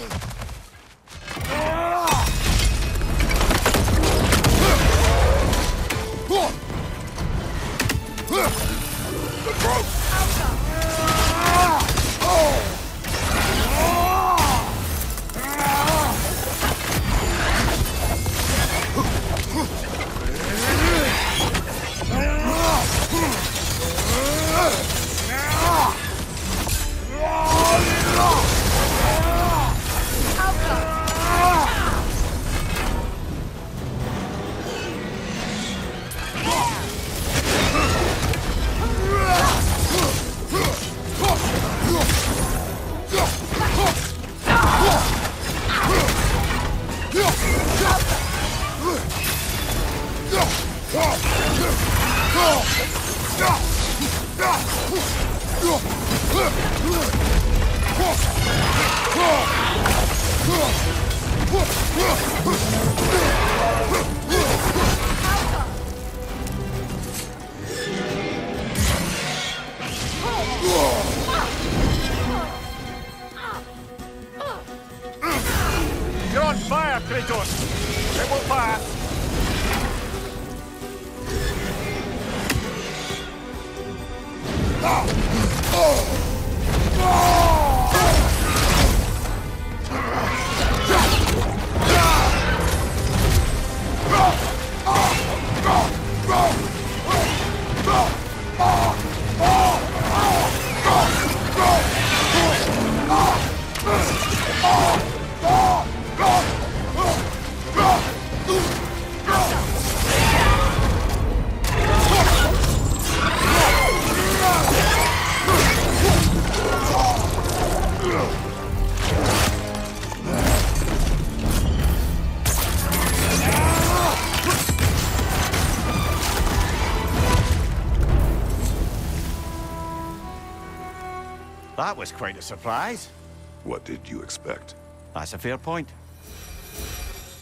Alpha! You're on fire, Kratos! It will pass! That was quite a surprise. What did you expect? That's a fair point.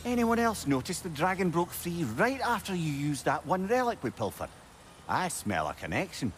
Anyone else notice the dragon broke free right after you used that one relic we pilfered? I smell a connection.